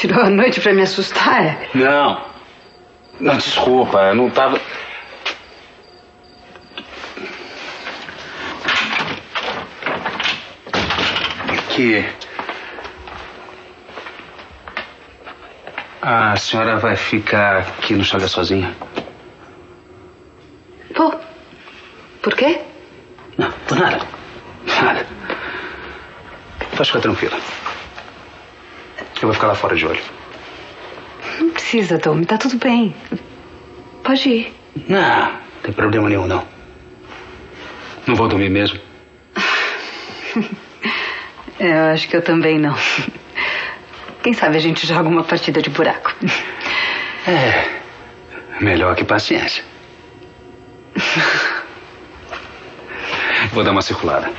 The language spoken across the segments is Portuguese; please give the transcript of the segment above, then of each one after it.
Tirou a noite pra me assustar? é? Não. Não, desculpa, eu não tava. Que. A senhora vai ficar aqui no chaga sozinha? Pô, por quê? Não, por nada. Nada. Pode ficar tranquila. Eu vou ficar lá fora de olho. Não precisa, Domi, tá tudo bem. Pode ir. Não, não tem problema nenhum, não. Não vou dormir mesmo. Eu acho que eu também não. Quem sabe a gente joga uma partida de buraco. É. Melhor que paciência. Vou dar uma circulada.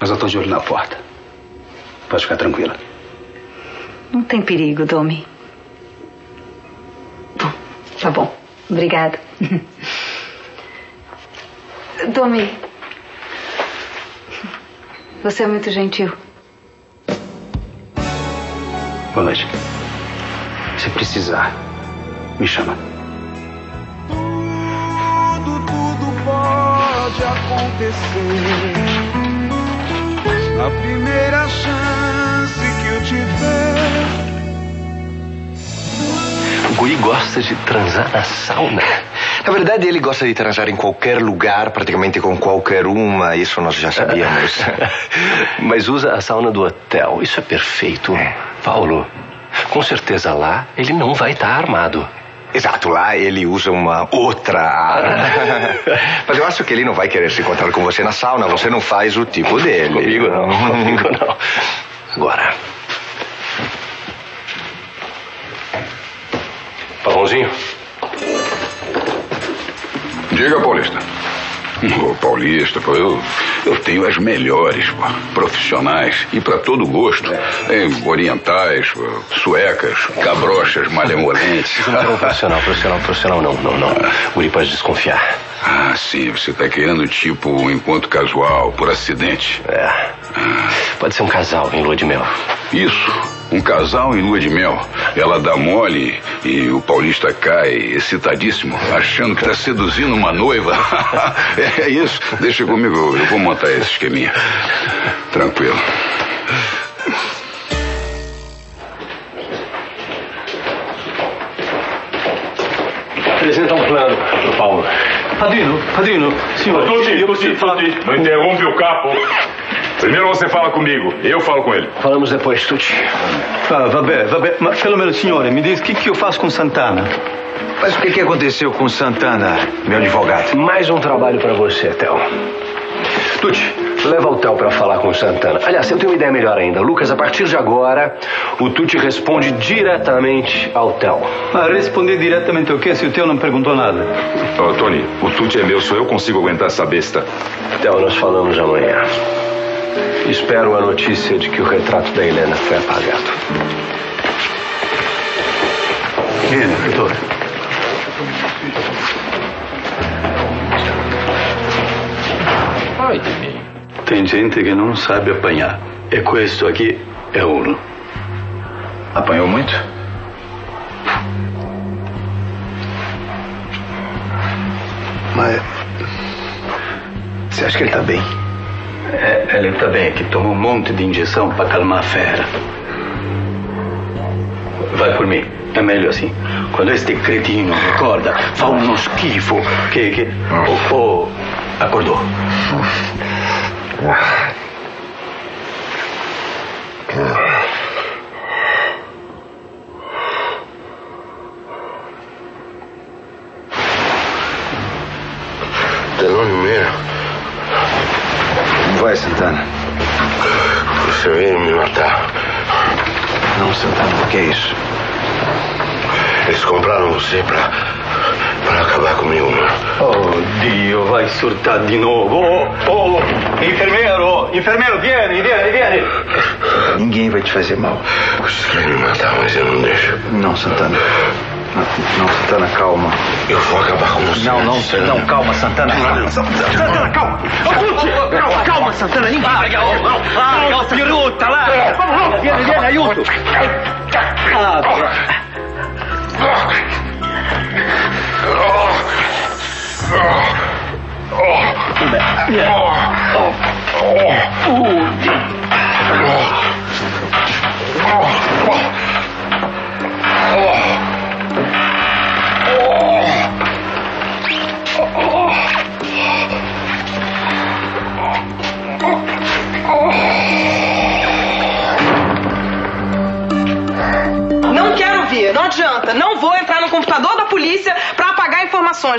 Mas eu tô de olho na porta. Pode ficar tranquila. Não tem perigo, Domi. Bom, tá bom. Obrigada. Domi. Você é muito gentil. Boa noite. Se precisar, me chama. Tudo, tudo pode acontecer. Na primeira chance que eu tiver. Guri gosta de transar na sauna. Na verdade, ele gosta de transar em qualquer lugar, praticamente com qualquer uma, isso nós já sabíamos. Mas usa a sauna do hotel. Isso é perfeito. Paulo, com certeza lá ele não vai estar armado. Exato, lá ele usa uma outra arma. Mas eu acho que ele não vai querer se encontrar com você na sauna, você não faz o tipo dele. Comigo não, comigo não. Agora. Pavãozinho? Diga, Paulista. Ô, Paulista, pô, eu, eu tenho as melhores, pô, profissionais e para todo gosto. Tem orientais, pô, suecas, cabrochas, malemolentes. Não, profissional, profissional, profissional não, não, não. Guri pode desconfiar. Ah, sim, você tá querendo tipo um encontro casual, por acidente. É. Pode ser um casal em lua de mel. Isso, um casal em lua de mel. Ela dá mole e o paulista cai excitadíssimo, achando que tá seduzindo uma noiva. é isso, deixa comigo, eu vou montar esse esqueminha. Tranquilo. Apresenta um plano pro Paulo. Padrino, padrino, senhor. Preciso falar- Tuti, não interrompe o capo. Primeiro você fala comigo, eu falo com ele. Falamos depois, Tuti. Ah, va bene, va bene. Ma pelo menos, signore, me diz o que, que eu faço com Santana? Mas o que, que aconteceu com Santana, meu advogado? Mais um trabalho pra você, Theo. Tuti, leva o Theo pra falar com Santana. Aliás, eu tenho uma ideia melhor ainda. Lucas, a partir de agora, o Tuti responde diretamente ao Theo. Ah, responder diretamente o quê se o teu não perguntou nada? Ô, Tony, o Tuti é meu, só eu consigo aguentar essa besta. Theo, nós falamos amanhã. Espero a notícia de que o retrato da Helena foi apagado. Viene, doutor. Ai de mim. Tem gente que não sabe apanhar. E questo aqui é uno. Apanhou muito? Mas. Você acha que ele tá bem? É, ele tá bem, que toma um monte de injeção para calmar a fera. Vai por mim. É melhor assim. Quando este cretino acorda, fa uno schifo che... che... Oh, oh, acordou. Delone meu, Vai, Santana. você veio me matar. Não, Santana, o que é isso? Eles compraram você pra, pra acabar comigo, mano. Oh, Dio, vai surtar di nuovo. Oh, oh, infermeiro, infermeiro, vieni, vieni, vieni. Ninguém vai te fazer mal. Vocês querem me matar, mas eu não deixo. Não, Santana. Não, Santana, calma. Eu vou acabar com você. Não, não, Santana. não, calma, Santana. Calma. Santana, calma. Calma, calma, Santana, ninguém vai pegar o não. Larga o piruta, larga. Vamos, vamos. Ah,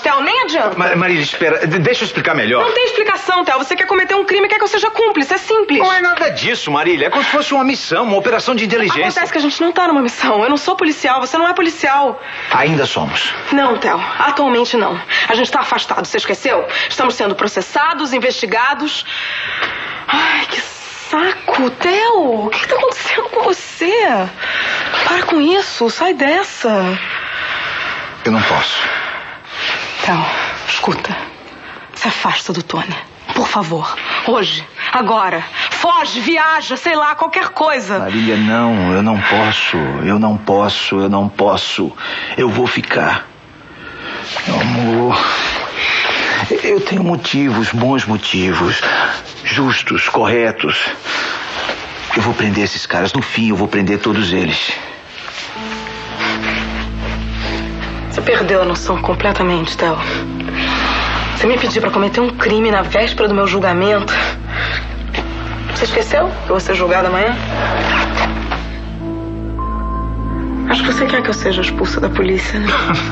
Theo. Nem adianta. Ma- Marília, espera, de- deixa eu explicar melhor. Não tem explicação, Theo. Você quer cometer um crime, quer que eu seja cúmplice. É simples. Não é nada disso, Marília. É como se fosse uma missão, uma operação de inteligência. Acontece que a gente não tá numa missão. Eu não sou policial, você não é policial. Ainda somos. Não, Theo. Atualmente não. A gente tá afastado, você esqueceu? Estamos sendo processados, investigados. Ai, que saco, Theo. O que, que tá acontecendo com você? Para com isso, sai dessa. Eu não posso. Theo, escuta. Se afasta do Tony. Por favor. Hoje. Agora. Foge, viaja, sei lá, qualquer coisa. Marília, não, eu não posso. Eu não posso, eu não posso. Eu vou ficar. Amor. Eu tenho motivos, bons motivos. Justos, corretos. Eu vou prender esses caras. No fim, eu vou prender todos eles. Perdeu a noção completamente, Theo. Você me pediu pra cometer um crime na véspera do meu julgamento. Você esqueceu que eu vou ser julgada amanhã? Acho que você quer que eu seja expulsa da polícia, né?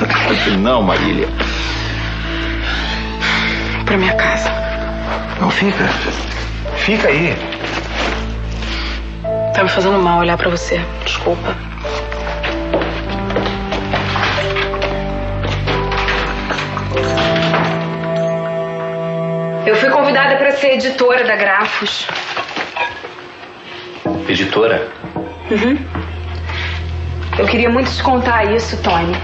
Não, Marília. Pra minha casa. Não fica. Fica aí. Tá me fazendo mal olhar pra você. Desculpa. Eu fui convidada para ser editora da Grafos. Editora? Uhum. Eu queria muito te contar isso, Tony.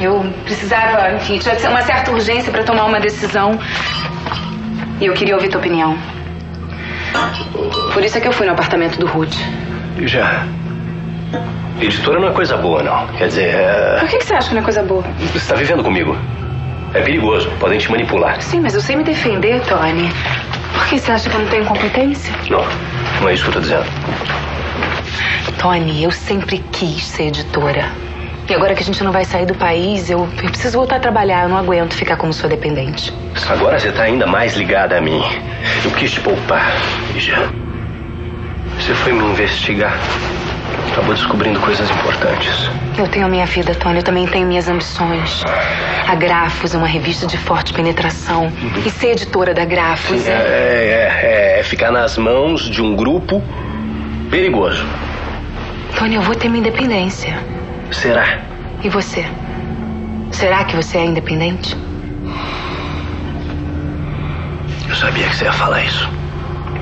Eu precisava, enfim, tinha uma certa urgência para tomar uma decisão. E eu queria ouvir tua opinião. Por isso é que eu fui no apartamento do Rude. Já. Editora não é coisa boa, não. Quer dizer, é... Por que, que você acha que não é coisa boa? você está vivendo comigo. É perigoso, podem te manipular. Sim, mas eu sei me defender, Tony. Por que você acha que eu não tenho competência? Não, não é isso que eu tô dizendo. Tony, eu sempre quis ser editora. E agora que a gente não vai sair do país, eu, eu preciso voltar a trabalhar. Eu não aguento ficar como sua dependente. Agora você tá ainda mais ligada a mim. Eu quis te poupar, Lígia. Você foi me investigar. Acabou descobrindo coisas importantes. Eu tenho a minha vida, Tony. Eu também tenho minhas ambições. A Grafos é uma revista de forte penetração. E ser editora da Grafos É, é... é, é, é ficar nas mãos de um grupo perigoso. Tony, eu vou ter minha independência. Será? E você? Será que você é independente? Eu sabia que você ia falar isso.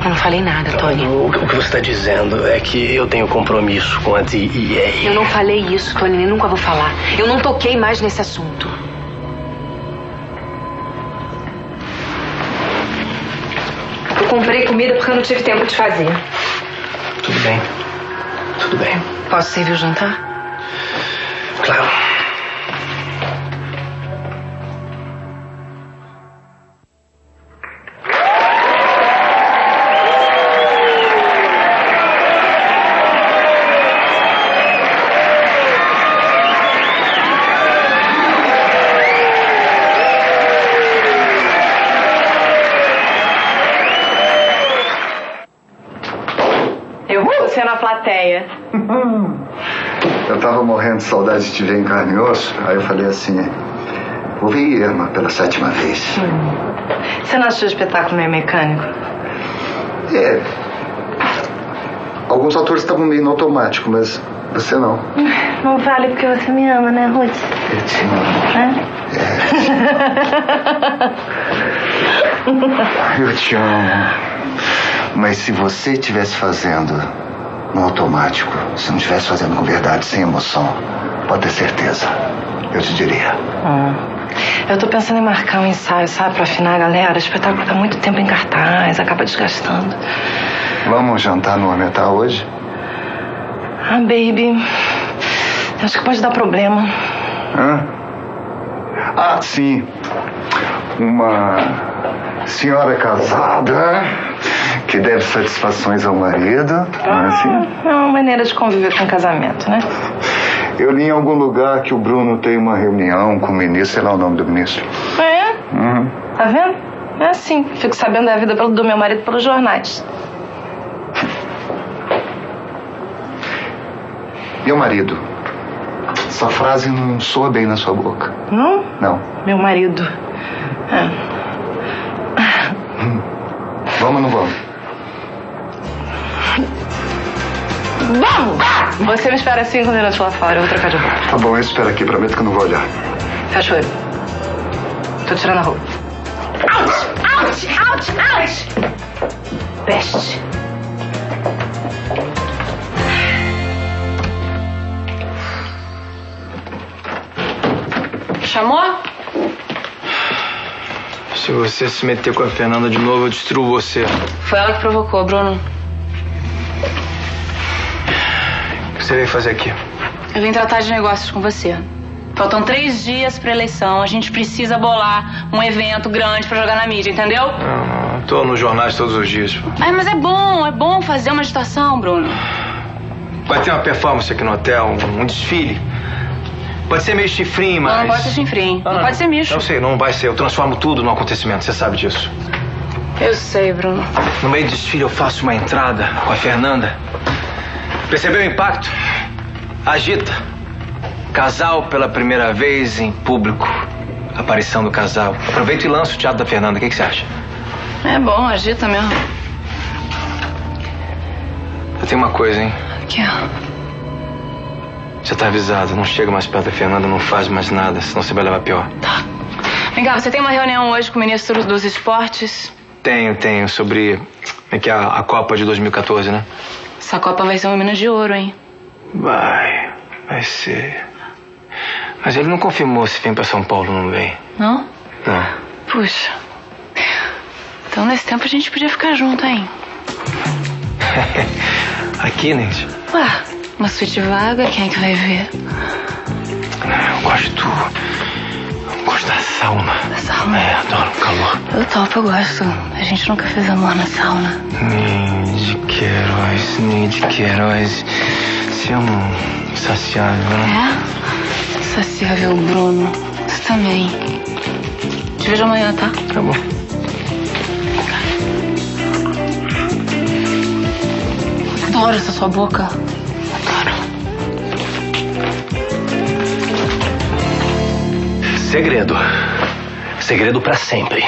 Eu não falei nada, Tony. O, o que você está dizendo é que eu tenho compromisso com a DEA. Eu não falei isso, Tony, nem nunca vou falar. Eu não toquei mais nesse assunto. Eu comprei comida porque eu não tive tempo de fazer. Tudo bem. Tudo bem. Posso servir o jantar? Plateia. Eu tava morrendo de saudade de te ver em carne e osso. Aí eu falei assim: vou ver Irma pela sétima vez. Você não achou o espetáculo meio mecânico? É. Alguns atores estavam meio no automático, mas você não. Não vale porque você me ama, né, Ruth? Eu te amo. Eu te amo. Mas se você estivesse fazendo no automático, se não estivesse fazendo com verdade, sem emoção, pode ter certeza. Eu te diria. Hum. Eu tô pensando em marcar um ensaio, sabe, pra afinar a galera. O espetáculo tá muito tempo em cartaz, acaba desgastando. Vamos jantar no Ornamental hoje? Ah, baby. Acho que pode dar problema. Hã? Ah, sim. Uma senhora casada que deve satisfações ao marido. Não é assim? É uma maneira de conviver com o casamento, né? Eu li em algum lugar que o Bruno tem uma reunião com o ministro, sei lá o nome do ministro. Ah, é? Uhum. Tá vendo? É assim. Fico sabendo da vida do meu marido pelos jornais. Meu marido. Essa frase não soa bem na sua boca. Não? Não. Meu marido. É. Vamos ou não vamos? Vamos! Você me espera cinco minutos lá fora. Eu vou trocar de roupa. Tá bom, eu espero aqui, prometo que eu não vou olhar. Fecha o olho. Tô tirando a roupa. Out! Out! Out! Out! Peste. Chamou? Se você se meter com a Fernanda de novo, eu destruo você. Foi ela que provocou, Bruno. Você veio fazer aqui? Eu vim tratar de negócios com você. Faltam três dias pra eleição. A gente precisa bolar um evento grande pra jogar na mídia, entendeu? Não, não, eu tô nos jornais todos os dias. Ai, mas é bom, é bom fazer uma agitação, Bruno. Vai ter uma performance aqui no hotel, um, um desfile. Pode ser meio chifrinho, Não, mas. não pode ser chifrinho. Não, pode ser micho. Eu sei, não vai ser. Eu transformo tudo num acontecimento, você sabe disso. Eu sei, Bruno. No meio do desfile eu faço uma entrada com a Fernanda. Percebeu o impacto? Agita. Casal pela primeira vez em público. Aparição do casal. Aproveita e lança o teatro da Fernanda. O que, que você acha? É bom, agita mesmo. Eu tenho uma coisa, hein? Aqui, ó. Você tá avisado. Não chega mais perto da Fernanda, não faz mais nada, senão você vai levar pior. Vem cá, você tem uma reunião hoje com o ministro dos esportes? Tenho, tenho. Sobre. É que a, a Copa de 2014, né? Essa Copa vai ser uma mina de ouro, hein? Vai. Vai ser. Mas ele não confirmou se vem pra São Paulo não vem. Não? Não. Puxa. Então nesse tempo a gente podia ficar junto, hein? Aqui, Nancy? Ué, uma suíte vaga, quem é que vai ver? Eu gosto. Gosto da sauna. Da sauna? É, adoro o calor. Eu topo, eu gosto. A gente nunca fez amor na sauna. De Queiroz, de Queiroz. Você é um saciável, né? É? Saciável, Bruno. Você também. Te vejo amanhã, tá? Tá bom. Adoro essa sua boca. Segredo. Segredo pra sempre.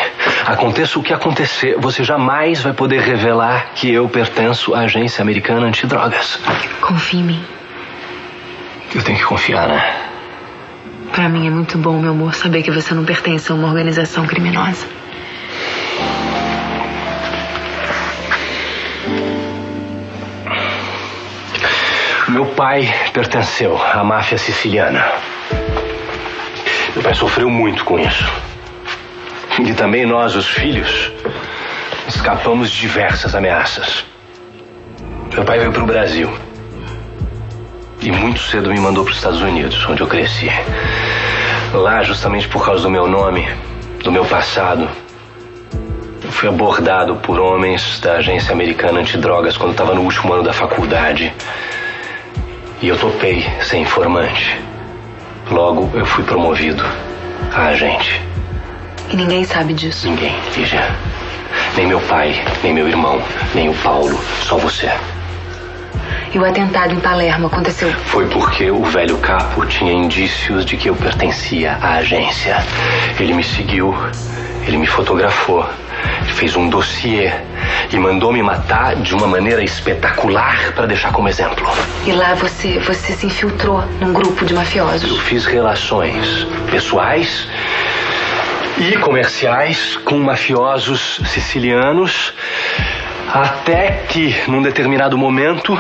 Aconteça o que acontecer, você jamais vai poder revelar que eu pertenço à agência americana antidrogas. Confia em mim. Eu tenho que confiar, né? Pra mim é muito bom, meu amor, saber que você não pertence a uma organização criminosa. Meu pai pertenceu à máfia siciliana. Meu pai sofreu muito com isso. E também nós, os filhos, escapamos de diversas ameaças. Meu pai veio para o Brasil. E muito cedo me mandou para os Estados Unidos, onde eu cresci. Lá, justamente por causa do meu nome, do meu passado, eu fui abordado por homens da agência americana antidrogas quando estava no último ano da faculdade. E eu topei ser informante. Logo, eu fui promovido a agente. E ninguém sabe disso. Ninguém, Lígia. Nem meu pai, nem meu irmão, nem o Paulo, só você. E o atentado em Palermo aconteceu. Foi porque o velho capo tinha indícios de que eu pertencia à agência. Ele me seguiu, ele me fotografou, ele fez um dossiê e mandou me matar de uma maneira espetacular para deixar como exemplo. E lá você, você se infiltrou num grupo de mafiosos. Eu fiz relações pessoais e comerciais com mafiosos sicilianos até que, num determinado momento,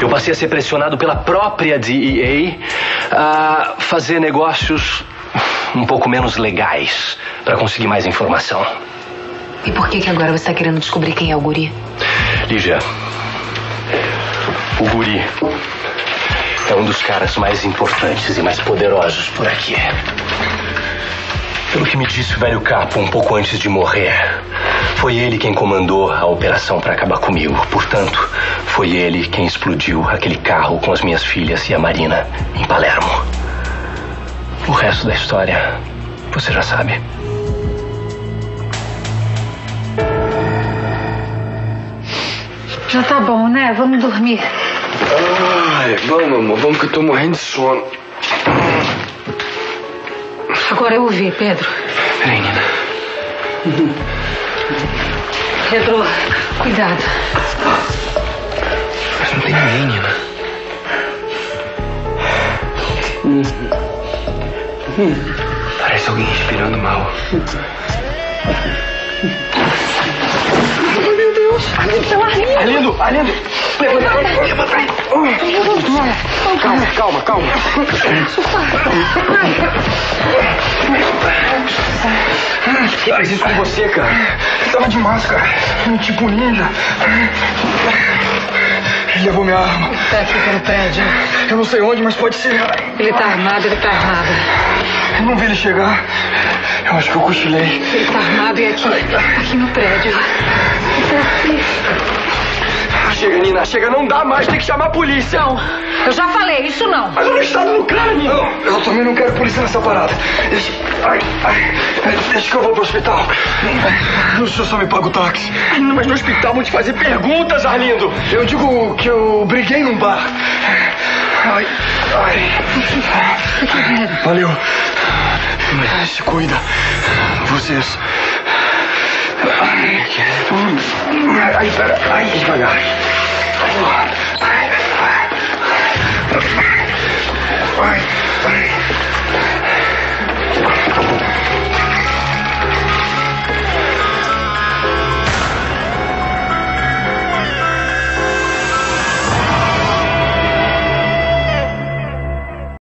eu passei a ser pressionado pela própria DEA a fazer negócios um pouco menos legais para conseguir mais informação. E por que que agora você tá querendo descobrir quem é o guri? Lígia, o guri é um dos caras mais importantes e mais poderosos por aqui. Pelo que me disse o velho capo um pouco antes de morrer, foi ele quem comandou a operação para acabar comigo. Portanto, foi ele quem explodiu aquele carro com as minhas filhas e a Marina em Palermo. O resto da história você já sabe. Já tá bom, né? Vamos dormir. Ai, vamos, amor, vamos que eu tô morrendo de sono. Agora eu ouvi, Pedro. Peraí, Nina. Pedro, cuidado. Mas não tem ninguém, Nina. Parece alguém respirando mal. Deus. Então, Arlindo. Arlindo, Arlindo. Levanta aí, levanta aí. Calma, calma, calma. Eu preciso com você, cara. Você tava de máscara, tipo ninja. Ele levou minha arma. Tá aqui pelo prédio. Eu não sei onde, mas pode ser. Ele tá armado, ele tá armado. Eu não vi ele chegar. Eu acho que eu cochilei. Ele tá armado e aqui, aqui no prédio. Chega, Nina, chega, não dá mais, tem que chamar a polícia. Não, eu já falei, isso não. Mas olha o estado do cara, Nina. Não, eu também não quero polícia nessa parada. Deixa, ai, ai, deixa que eu vou pro hospital. O senhor só me paga o táxi. Mas no hospital vão te fazer perguntas, Arlindo. Eu digo que eu briguei num bar. Ai, ai. Valeu. Mas se cuida. Vocês. Ai, ai, pera. Ai, devagar. Ai, ai. Ai, ai.